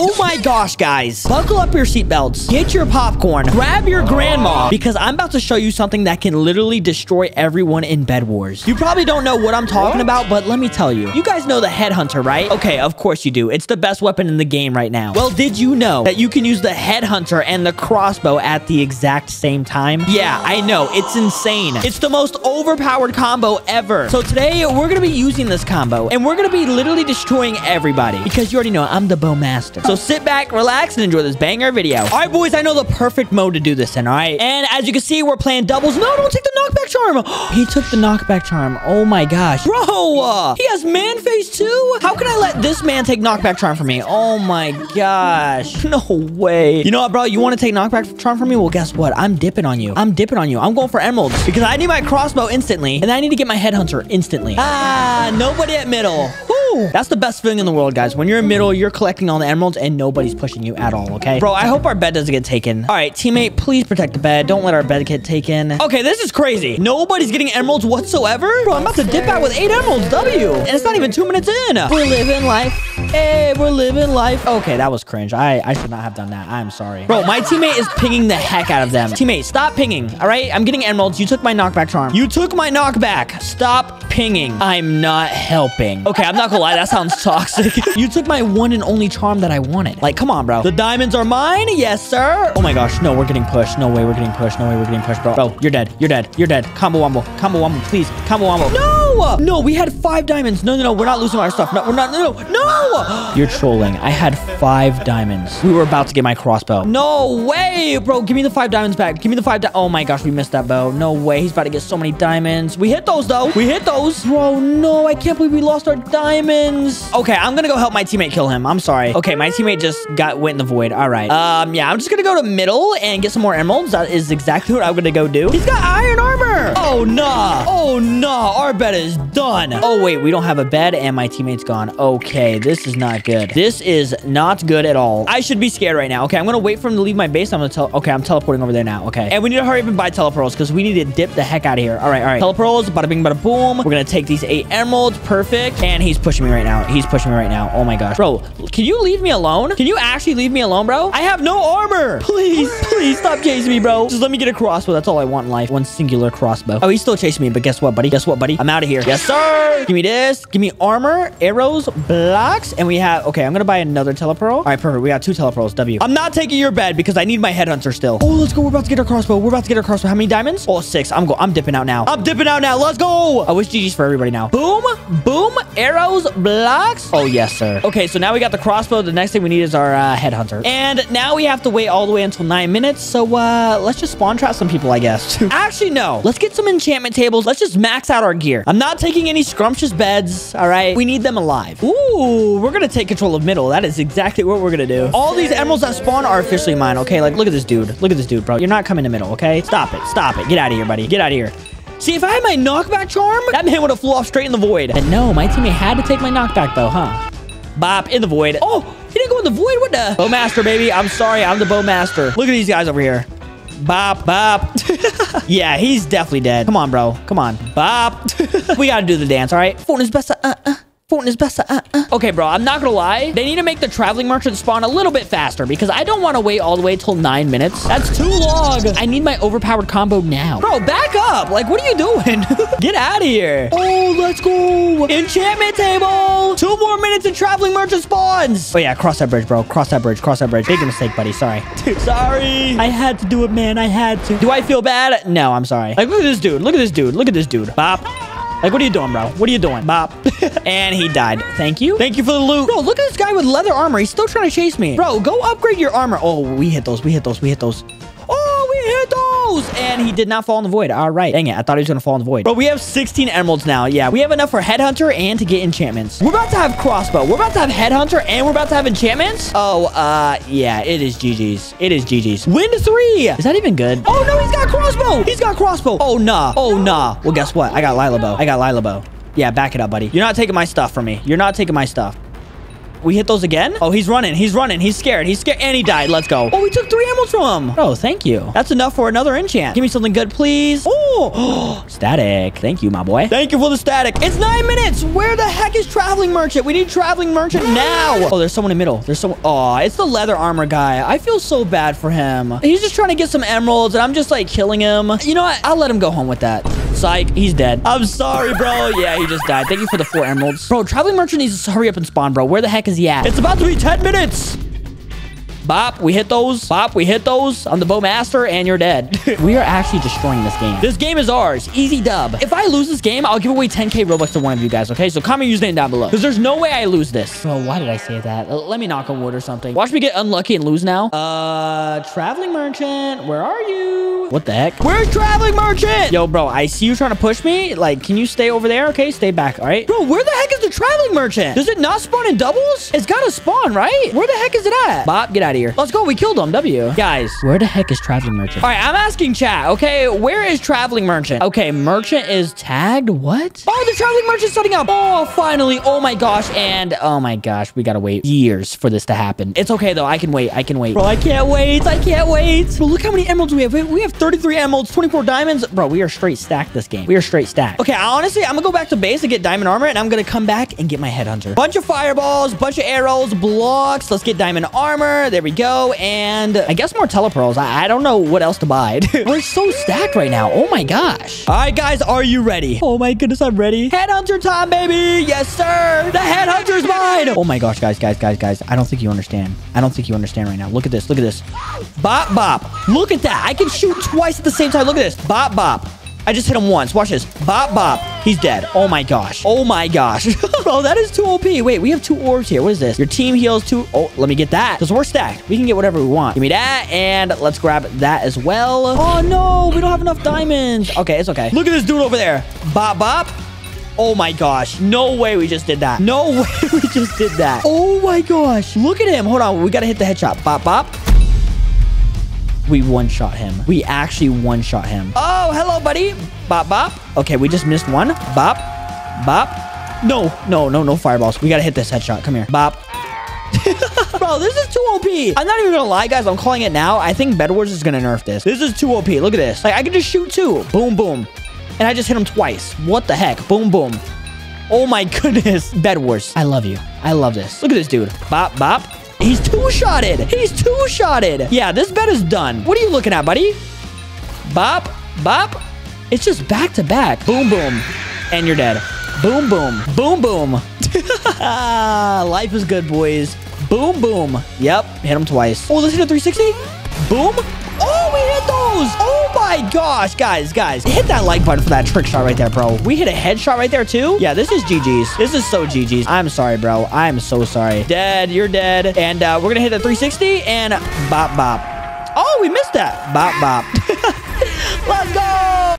Oh my gosh, guys. Buckle up your seatbelts. Get your popcorn. Grab your grandma because I'm about to show you something that can literally destroy everyone in Bed Wars. You probably don't know what I'm talking about, but let me tell you. You guys know the Headhunter, right? Okay, of course you do. It's the best weapon in the game right now. Well, did you know that you can use the Headhunter and the crossbow at the exact same time? Yeah, I know. It's insane. It's the most overpowered combo ever. So today, we're going to be using this combo, and we're going to be literally destroying everybody because you already know I'm the bowmaster. So sit back, relax, and enjoy this banger video. All right, boys, I know the perfect mode to do this in, all right? And as you can see, we're playing doubles. No, don't take the knockback charm. he took the knockback charm. Oh my gosh. Bro, uh, he has man face too? How can I let this man take knockback charm from me? Oh my gosh. No way. You know what, bro? You want to take knockback charm from me? Well, guess what? I'm dipping on you. I'm dipping on you. I'm going for emeralds because I need my crossbow instantly and I need to get my headhunter instantly. Ah, nobody at middle. Woo! That's the best feeling in the world, guys. When you're in middle, you're collecting all the emeralds and nobody's pushing you at all, okay? Bro, I hope our bed doesn't get taken. All right, teammate, please protect the bed. Don't let our bed get taken. Okay, this is crazy. Nobody's getting emeralds whatsoever? Bro, I'm about to dip out with eight emeralds, W. And it's not even two minutes in. We're living life. Hey, we're living life. Okay, that was cringe. I, I should not have done that. I'm sorry. Bro, my teammate is pinging the heck out of them. Teammate, stop pinging, all right? I'm getting emeralds. You took my knockback charm. You took my knockback. Stop pinging. I'm not helping. Okay, I'm not gonna lie. That sounds toxic. you took my one and only charm that I wanted. Like, come on, bro. The diamonds are mine. Yes, sir. Oh my gosh. No, we're getting pushed. No way we're getting pushed. No way we're getting pushed, bro. Bro, you're dead. You're dead. You're dead. Combo wombo. Combo wombo. Please. Combo wombo. No! No, we had five diamonds. No, no, no. We're not losing our stuff. No, we're not. No, no. no! You're trolling. I had five diamonds. We were about to get my crossbow. No way, bro. Give me the five diamonds back. Give me the five. oh my gosh, we missed that bow. No way. He's about to get so many diamonds. We hit those, though. We hit those. Bro, no. I can't believe we lost our diamonds. Okay, I'm gonna go help my teammate kill him. I'm sorry. Okay, my teammate just got went in the void. All right. Um, yeah, I'm just gonna go to middle and get some more emeralds. That is exactly what I'm gonna go do. He's got iron armor. Oh, nah. Oh, nah. Our bed is done. Oh, wait. We don't have a bed and my teammate's gone. Okay, this is not good. This is not good at all. I should be scared right now. Okay, I'm gonna wait for him to leave my base. I'm gonna tell. Okay, I'm teleporting over there now. Okay, and we need to hurry up and buy telepearls because we need to dip the heck out of here. All right, all right. Telepearls. Bada bing, bada boom. We're gonna take these eight emeralds. Perfect. And he's pushing me right now. He's pushing me right now. Oh my gosh, bro. Can you leave me alone? Can you actually leave me alone, bro? I have no armor. Please, please stop chasing me, bro. Just let me get a crossbow. That's all I want in life. One singular crossbow. Oh, he's still chasing me, but guess what, buddy? Guess what, buddy? I'm out of here. Yes, sir. Give me this. Give me armor, arrows, blocks, and we have. Okay, I'm gonna buy another telepearl. All right, perfect. We got two telepearls. W. I'm not taking your bed because I need my headhunter still. Oh, let's go. We're about to get our crossbow. We're about to get our crossbow. How many diamonds? Oh, six. I'm go. I'm dipping out now. I'm dipping out now. Let's go. I wish GG's for everybody now. Boom, boom, arrows, blocks. Oh, yes, sir. Okay, so now we got the crossbow. The next thing we need is our uh, headhunter. And now we have to wait all the way until nine minutes. So uh, let's just spawn trap some people, I guess. Actually, no. Let's get some enchantment tables. Let's just max out our gear. I'm not taking any scrumptious beds. All right. We need them alive. Ooh, we're going to take control of middle. That is exactly what we're going to do. All these emeralds that spawn are officially mine. Okay, like look at this dude. Look at this dude, bro. You're not coming to middle, okay? Stop it. Stop it. Get out of here, buddy. Get out of here. See, if I had my knockback charm, that man would have flew off straight in the void. And no, my teammate had to take my knockback though, huh? Bop, in the void. Oh, he didn't go in the void. What the? Bowmaster, baby. I'm sorry. I'm the bowmaster. Look at these guys over here. Bop, bop. yeah, he's definitely dead. Come on, bro. Come on. Bop. we gotta do the dance, all right? Phone is best. Uh, uh. Phone is best. Uh, uh. Okay, bro, I'm not gonna lie. They need to make the traveling merchant spawn a little bit faster because I don't want to wait all the way till nine minutes. That's too long. I need my overpowered combo now. Bro, back up. Like, what are you doing? Get out of here. Oh, let's go. Enchantment table. Two more minutes and traveling merchant spawns. Oh, yeah, cross that bridge, bro. Cross that bridge. Cross that bridge. Big mistake, buddy. Sorry. Dude, sorry. I had to do it, man. I had to. Do I feel bad? No, I'm sorry. Like, look at this dude. Look at this dude. Look at this dude. Bop. Like, what are you doing, bro? What are you doing? Bop. and he died. Thank you. Thank you for the loot. Bro, look at this guy with leather armor. He's still trying to chase me. Bro, go upgrade your armor. Oh, we hit those. We hit those. We hit those. Those. And he did not fall in the void. All right. Dang it. I thought he was going to fall in the void. But we have 16 emeralds now. Yeah, we have enough for headhunter and to get enchantments. We're about to have crossbow. We're about to have headhunter and we're about to have enchantments. Oh, uh, yeah, it is GG's. It is GG's. Wind three. Is that even good? Oh, no, he's got crossbow. He's got crossbow. Oh, nah. Oh, nah. Well, guess what? I got Lila bow. I got Lila bow. Yeah, back it up, buddy. You're not taking my stuff from me. You're not taking my stuff. We hit those again? Oh, he's running. He's running. He's scared. He's scared. And he died. Let's go. Oh, we took three emeralds from him. Oh, thank you. That's enough for another enchant. Give me something good, please. Oh, static. Thank you, my boy. Thank you for the static. It's nine minutes. Where the heck is Traveling Merchant? We need Traveling Merchant now. Oh, there's someone in the middle. There's someone. Oh, it's the leather armor guy. I feel so bad for him. He's just trying to get some emeralds, and I'm just like killing him. You know what? I'll let him go home with that. Psych. He's dead. I'm sorry, bro. Yeah, he just died. Thank you for the four emeralds. Bro, Traveling Merchant needs to hurry up and spawn, bro. Where the heck is he at? It's about to be 10 minutes. Bop, we hit those. Bop, we hit those. I'm the Bowmaster, and you're dead. we are actually destroying this game. This game is ours. Easy dub. If I lose this game, I'll give away 10k Robux to one of you guys, okay? So comment your username down below. Because there's no way I lose this. Bro, why did I say that? Let me knock on wood or something. Watch me get unlucky and lose now. Uh, Traveling Merchant, where are you? What the heck? Where's Traveling Merchant? Yo, bro, I see you trying to push me. Like, can you stay over there? Okay, stay back, all right? Bro, where the heck is the Traveling Merchant? Does it not spawn in doubles? It's got to spawn, right? Where the heck is it at? Bob, get out of here. Let's go. We killed him. W. Guys, where the heck is Traveling Merchant? All right, I'm asking chat, okay? Where is Traveling Merchant? Okay, Merchant is tagged. What? Oh, the Traveling Merchant's setting up. Oh, finally. Oh my gosh. And oh my gosh, we gotta wait years for this to happen. It's okay though. I can wait. I can wait. Bro, I can't wait. I can't wait. Bro, look how many emeralds we have. We have 33 emeralds, 24 diamonds. Bro, we are straight stacked this game. We are straight stacked. Okay, honestly, I'm gonna go back to base and get diamond armor, and I'm gonna come back and get my headhunter. Bunch of fireballs, bunch of arrows, blocks. Let's get diamond armor. There we go. And I guess more telepearls. I, I don't know what else to buy. We're so stacked right now. Oh my gosh. All right, guys, are you ready? Oh my goodness, I'm ready. Headhunter time, baby. Yes, sir. The headhunter's mine. Oh my gosh, guys, guys, guys, guys. I don't think you understand. I don't think you understand right now. Look at this. Look at this. Bop, bop. Look at that. I can shoot twice at the same time. Look at this. Bop, bop. I just hit him once. Watch this. Bop, bop. He's dead. Oh my gosh. Oh my gosh. Bro, that is too OP. Wait, we have two orbs here. What is this? Your team heals two. Oh, let me get that. Because we're stacked. We can get whatever we want. Give me that. And let's grab that as well. Oh no, we don't have enough diamonds. Okay, it's okay. Look at this dude over there. Bop, bop. Oh my gosh. No way we just did that. No way we just did that. Oh my gosh. Look at him. Hold on. We got to hit the headshot. Bop, bop. We one-shot him. We actually one-shot him. Oh, hello, buddy. Bop, bop. Okay, we just missed one. Bop, bop. No, no, no, no fireballs. We got to hit this headshot. Come here. Bop. Bro, this is too OP. I'm not even gonna lie, guys. I'm calling it now. I think Bed Wars is gonna nerf this. This is too OP. Look at this. Like, I can just shoot two. Boom, boom. And I just hit him twice. What the heck? Boom, boom. Oh my goodness. Bed Wars. I love you. I love this. Look at this dude. Bop, bop. He's two-shotted. He's two-shotted. Yeah, this bet is done. What are you looking at, buddy? Bop, bop. It's just back-to-back. -back. Boom, boom. And you're dead. Boom, boom. Boom, boom. Life is good, boys. Boom, boom. Yep, hit him twice. Oh, let's hit a 360. Boom. Those. Oh my gosh, guys, guys. Hit that like button for that trick shot right there, bro. We hit a headshot right there too. Yeah, this is GG's. This is so GG's. I'm sorry, bro. I'm so sorry. Dead. You're dead. And uh, we're going to hit a 360 and bop, bop. Oh, we missed that. Bop, bop. Let's go.